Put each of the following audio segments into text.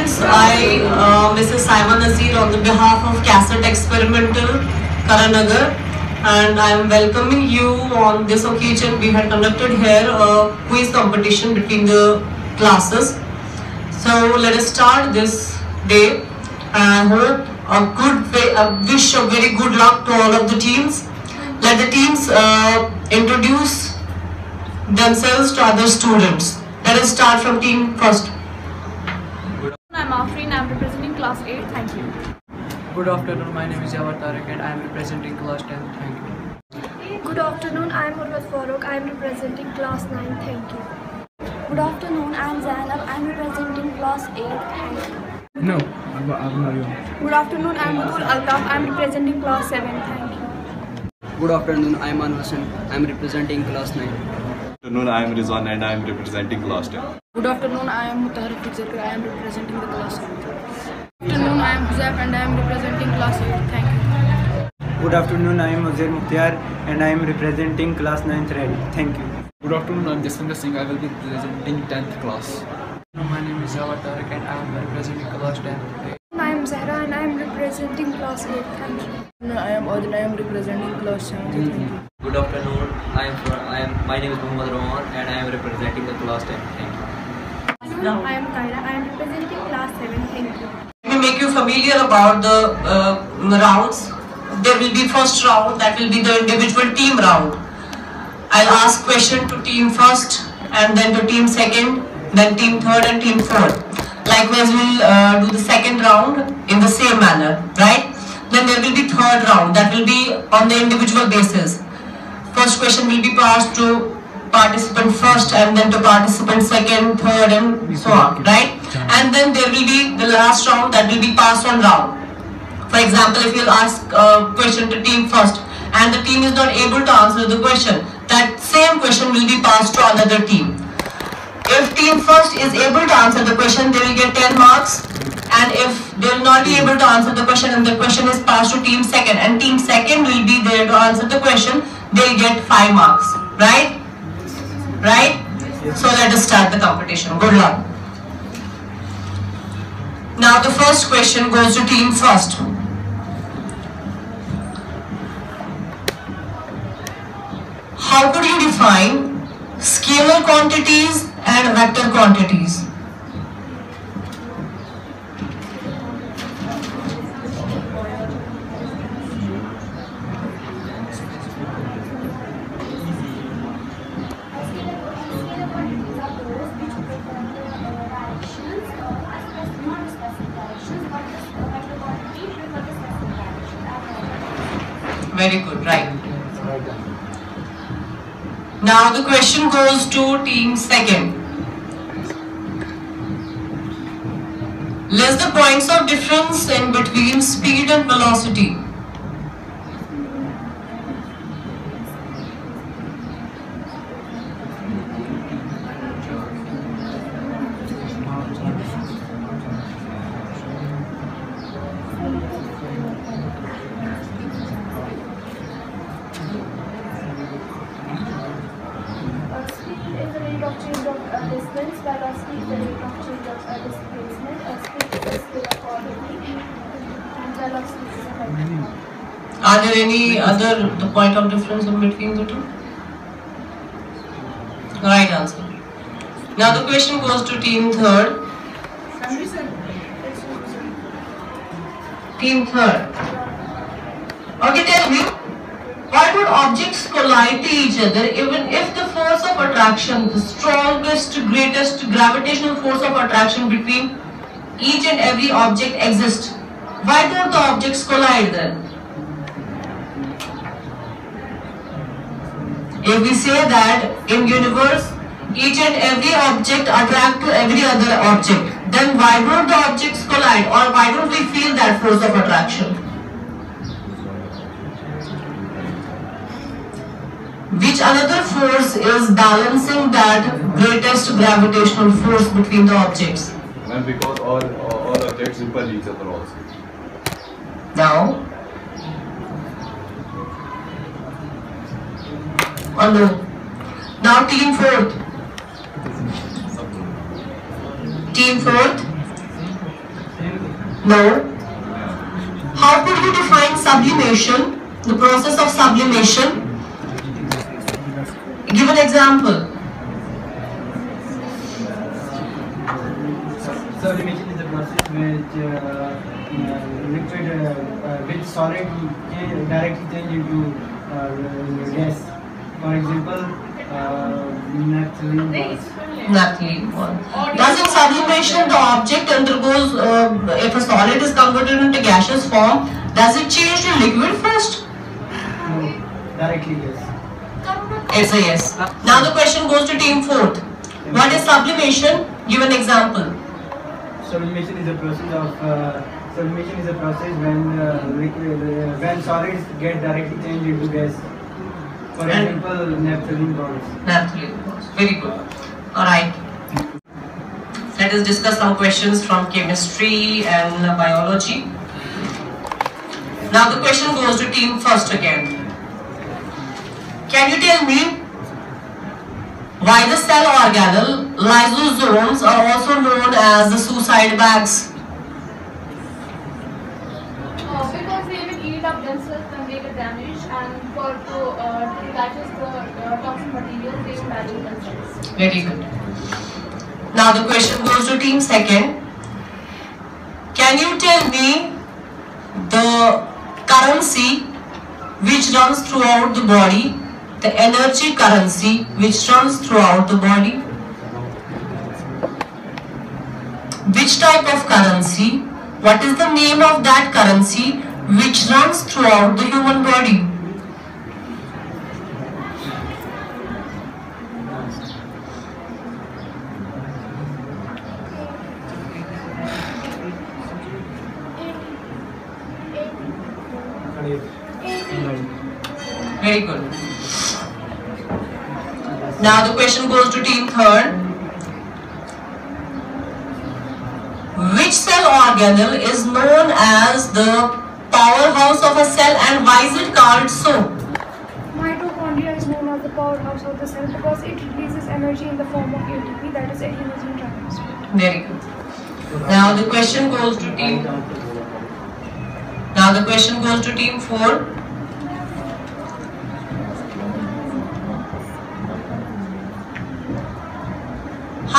I, uh, Mrs. Simon Nazir, on the behalf of CASET Experimental, Karan Nagar, and I am welcoming you on this occasion. We had conducted here a quiz competition between the classes. So let us start this day. I hope a good way, I wish a very good luck to all of the teams. Let the teams uh, introduce themselves to other students. Let us start from team first. I'm Afreen, I'm representing class 8, thank you. Good afternoon, my name is Jawad Tariq and I am representing class 10. Thank you. Good afternoon, I am Urvat Farooq. I am representing class 9. Thank you. Good afternoon, I am Zainab. I am representing class 8. Thank you. No, I'm, I'm not you. Good afternoon, I'm Madhur Altaf, I'm representing class 7, thank you. Good afternoon, I am Anwasan. I am representing class 9. Afternoon, I am Rizwan and I am representing class 10. Good afternoon, I am Mutahar Fizakir, I am representing the class 7. Good afternoon, I am Huzaif and I am representing class 8, thank you. Good afternoon, I am Uzair Mukhtiar and I am representing class 9th red. Thank you. Good afternoon, I'm Jaswinder Singh. I will be representing 10th class. My name is Jawad Tariq and I am representing class 10. I am Zahra and I am representing class 8. Thank you. I am Odin, I am representing class 7. Thank you. Good afternoon. I am from, I am my name is Muhammad Rahman and I am representing the class 10. Thank you. Now. I am Kaira. I am representing class 7. Thank you. Let me make you familiar about the uh, rounds. There will be first round, that will be the individual team round. I'll ask question to team first and then to team second, then team third and team fourth. Likewise, we'll uh, do the second round in the same manner, right? Then there will be third round, that will be on the individual basis. First question will be passed to participant first and then to participant second, third and so on, right? And then there will be the last round that will be passed on round. For example, if you'll ask a question to team first and the team is not able to answer the question, that same question will be passed to another team. If team first is able to answer the question, they will get 10 marks. And if they will not be able to answer the question and the question is passed to team second and team second will be there to answer the question, they'll get 5 marks. Right? Right? So let us start the competition. Good luck. Now the first question goes to team first. How could you define scalar quantities and vector quantities? Very good, right. Now the question goes to team second. List the points of difference in between speed and velocity. Uh, speed is the rate of change of uh, distance. Velocity is the rate of change of uh, displacement. Uh, speed is the scalar quantity. And velocity is the vector. Are there any other the point of difference in between the two? Right answer. Now the question goes to team third. Team third. Okay, tell me, why would objects collide to each other even if the force of attraction, the strongest, greatest gravitational force of attraction between each and every object exists? Why don't the objects collide then? If we say that in universe each and every object attract to every other object, then why don't the objects collide or why don't we feel that force of attraction? Which another force is balancing that greatest gravitational force between the objects? And because all, all, all objects repel each other also. Now, no? Now team fourth. Team fourth. No. How could you define sublimation? The process of sublimation. Give an example. Sublimation is a process which uh, uh, liquid, uh, uh, which solid directly change into uh, gas. For example, uh, naphthalene one. Does in sublimation the object undergoes, uh, if a solid is converted into gaseous form, does it change to liquid first? No, directly yes. It's a yes. Now the question goes to team fourth. What is sublimation? Give an example. Sublimation is a process of uh, sublimation is a process when uh, liquid uh, when solids get directly changed into gas. For And- example, naphthalene. Very good. Alright. Let us discuss some questions from chemistry and biology. Now the question goes to team first again. Can you tell me why the cell organelle lysosomes are also known as the suicide bags? Very good. Now the question goes to team second. Can you tell me the currency which runs throughout the body, the energy currency which runs throughout the body? Which type of currency? What is the name of that currency which runs throughout the human body? To team third. Which cell organelle is known as the powerhouse of a cell and why is it called so? Mitochondria is known as the powerhouse of the cell because it releases energy in the form of ATP, that is adenosine triphosphate. Very good. Now the question goes to team. Now the question goes to team four.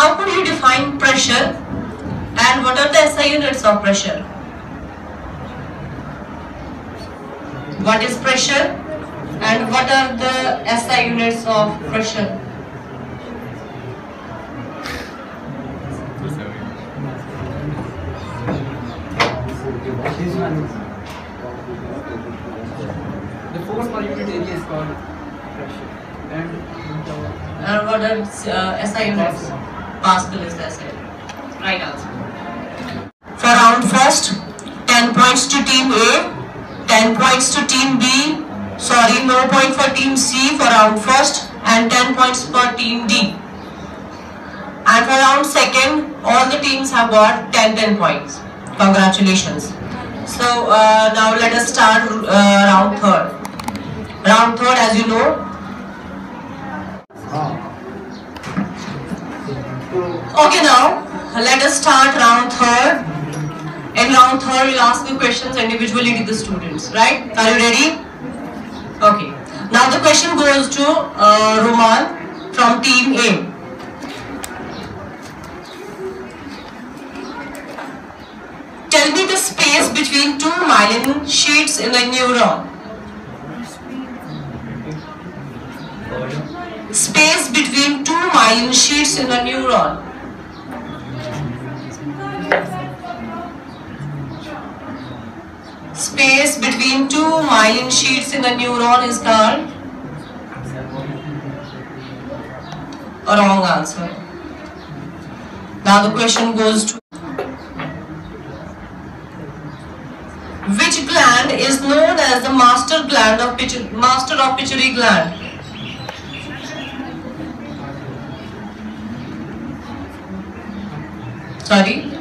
How could you define pressure and what are the SI units of pressure? What is pressure and what are the SI units of pressure? This one is The force per unit area is called pressure. And And what are uh, SI units? Pascal is. Right answer. For round first, 10 points to team A, 10 points to team B, sorry, no point for team C for round first, and 10 points for team D. And for round second, all the teams have got 10 10 points. Congratulations. So uh, now let us start uh, round third. Round third, as you know, Okay now, let us start round third. In round third, we'll ask the questions individually to the students, right? Are you ready? Okay. Now the question goes to uh, Roman from team A. Tell me the space between two myelin sheets in a neuron. Space between two myelin sheets in a neuron. Space between two myelin sheets in a neuron is called a wrong answer. Now the question goes to which gland is known as the master gland of pituitary, master of pituitary gland? Sorry?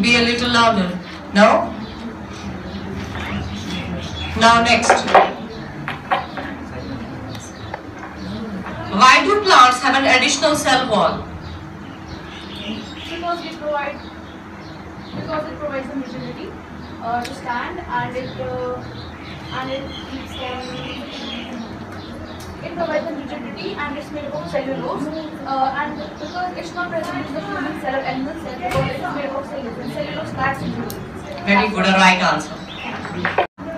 Be a little louder. No? Now next. Why do plants have an additional cell wall? Because it provide because it provides the rigidity uh, to stand and it uh, and it keeps on it provides the rigidity and it's made of cellulose uh, and because it's not present in the human cell or animal cell it's made of cellulose cellulose easily. Very good, a right answer.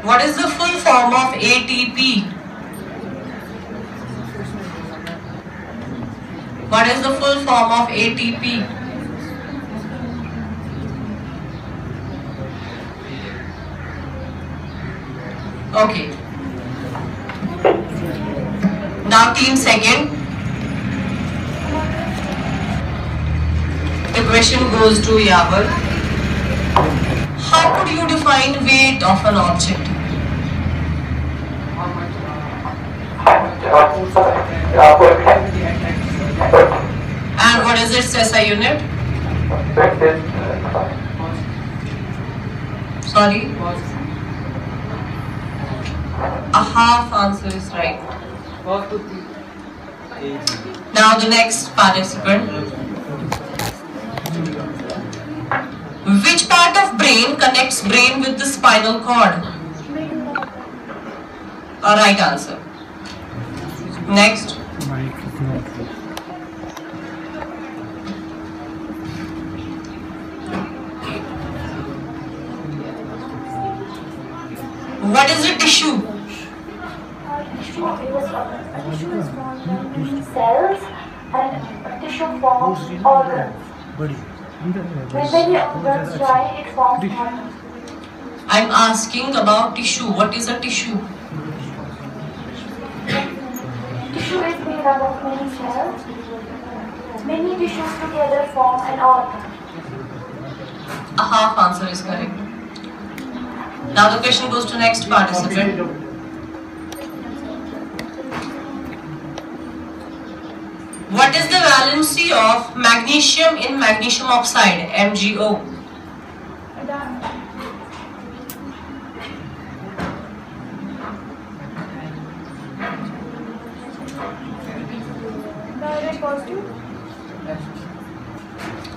What is the full form of ATP? What is the full form of ATP? Okay. Now team second. The question goes to Yavar. How could you define weight of an object? And what is its SI unit? Sorry? A half answer is right. Now the next participant. Which part of brain connects brain with the spinal cord? A right answer. Next. What is a tissue? Tissue is a tissue is formed from cells and tissue forms organs. When many organs dry, it forms hormones. I'm asking about tissue. What is a tissue? Tissue is made up of many cells. Many tissues together form an organ. A half answer is correct. Now the question goes to next participant. What is the valency of magnesium in magnesium oxide, MgO?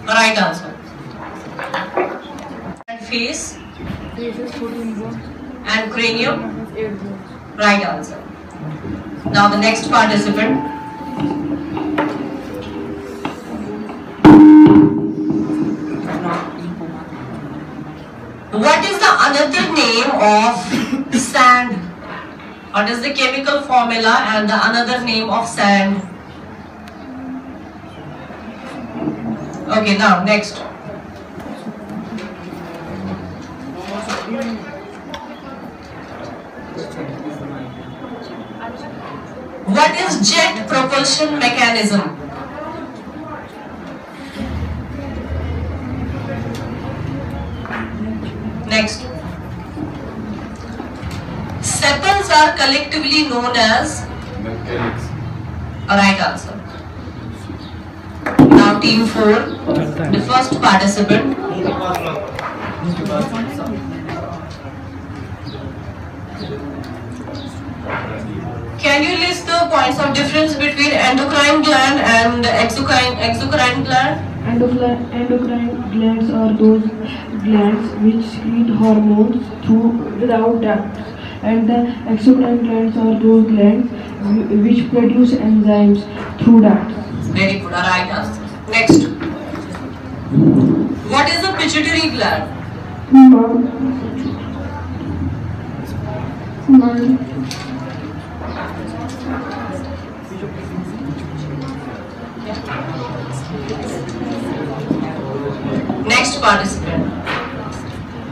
Right answer. And face Face is 14 bones. and cranium, Has 8 bones. right answer. Now the next participant. Another name of sand? What is the chemical formula and the another name of sand? Okay, now next. What is jet propulsion mechanism? Next. Are collectively known as Mechanics. a right answer. Now team 4, the first participant. Can you list the points of difference between endocrine gland and exocrine, exocrine gland? Endocrine, endocrine glands are those glands which secrete hormones through without ducts, and the exocrine glands are those glands which produce enzymes through ducts. Very good, a right. Next. What is the pituitary gland? Next participant.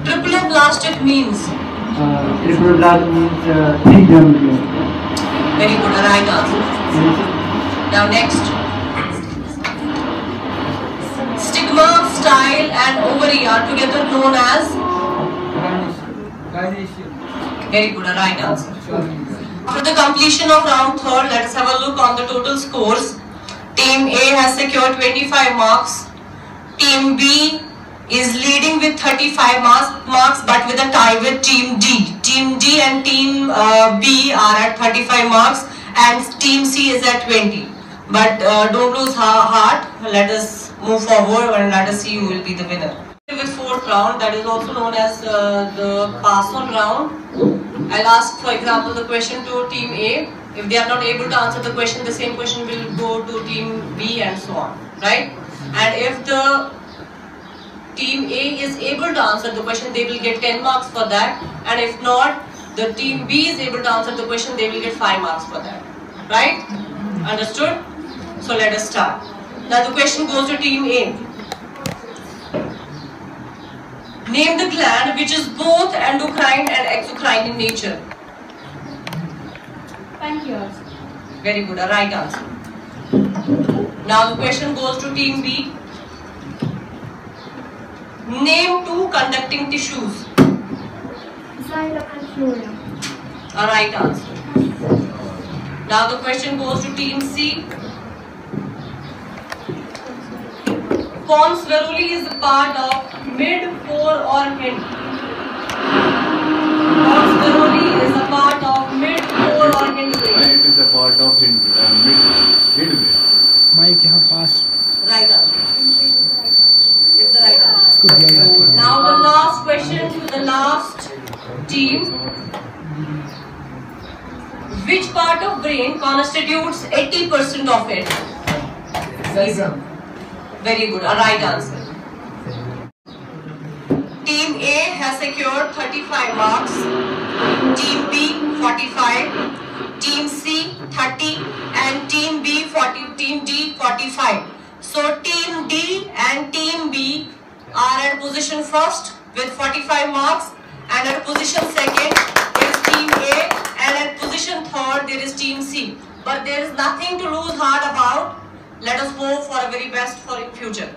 Triploblastic means Triple blood means uh, three germ very good, right answer. Now next. Stigma, style and ovary are together known as very good, right answer. After the completion of round third, let us have a look on the total scores. Team A has secured 25 marks. Team B is leading with 35 marks, marks but with a tie with Team D. Team D and Team uh, B are at 35 marks and Team C is at 20. But uh, don't lose heart. Let us move forward and let us see who will be the winner. With fourth round, that is also known as uh, the pass-on round. I'll ask, for example, the question to team A. If they are not able to answer the question, the same question will go to team B and so on, right? And if the team A is able to answer the question, they will get 10 marks for that. And if not, the team B is able to answer the question, they will get 5 marks for that. Right? Understood? So let us start. Now the question goes to team A. Name the gland which is both endocrine and exocrine in nature. Pancreas. Very good, a right answer. Now the question goes to team B. Name two conducting tissues. Xylem and phloem. A right answer. Now the question goes to team C. Pons varolii is a part of mid, fore or hind. Pons varolii is a part of mid, fore or hind last question to the last team. Which part of brain constitutes 80% of it? Very good, a right answer. Team A has secured 35 marks, Team B 45, Team C 30 and Team B 40, Team D 45. So Team D and Team B are at position first with 45 marks and at position second there is Team A and at position third there is Team C. But there is nothing to lose heart about. Let us hope for a very best for in future.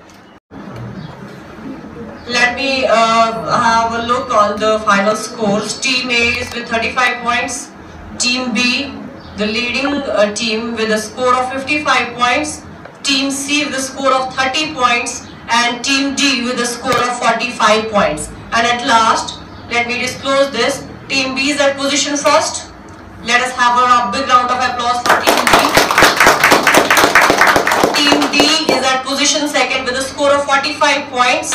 Let me uh, have a look on the final scores. Team A is with 35 points. Team B, the leading uh, team with a score of 55 points. Team C with a score of 30 points. And Team D with a score of 45 points. And at last, let me disclose this. Team B is at position first. Let us have a big round of applause for Team B. Team D is at position second with a score of 45 points.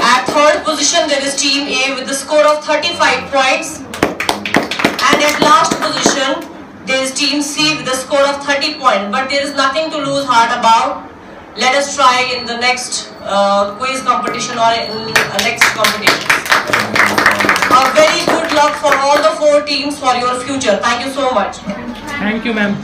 At third position there is Team A with a score of 35 points. And at last position there is Team C with a score of 30 points. But there is nothing to lose heart about let us try in the next uh, quiz competition or in the next competition. A very good luck for all the four teams for your future. Thank you so much. Thank you, ma'am.